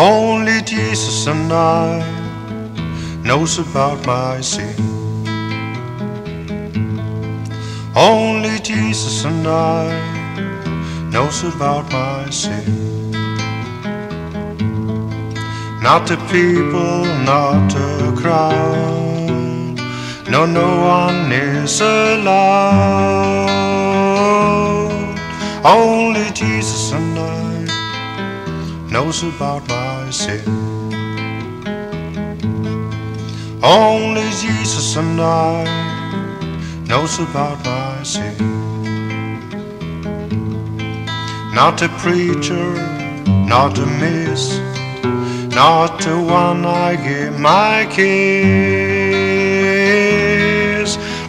Only Jesus and I knows about my sin. Only Jesus and I knows about my sin. Not the people, not the crowd. No, no one is allowed. Only Jesus and I knows about my sin. Only Jesus and I knows about my sin. Not a preacher, not a miss, not the one I give my kiss.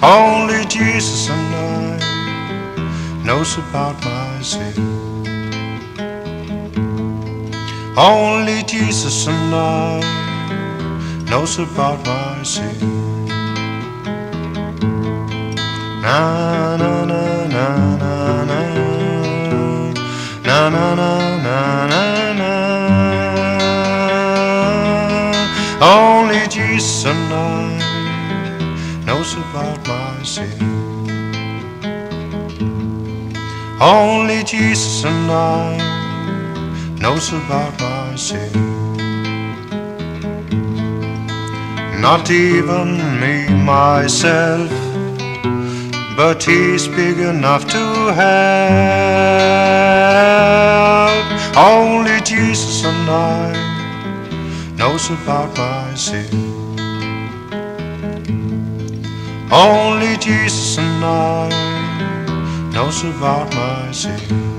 Only Jesus and I knows about my sin. Only Jesus and I knows about my sin. Na na na na na na na na na na na na. Only Jesus and I knows about my sin. Only Jesus and I knows about my sin. Not even me, myself, but He's big enough to help. Only Jesus and I knows about my sin. Only Jesus and I knows about my sin.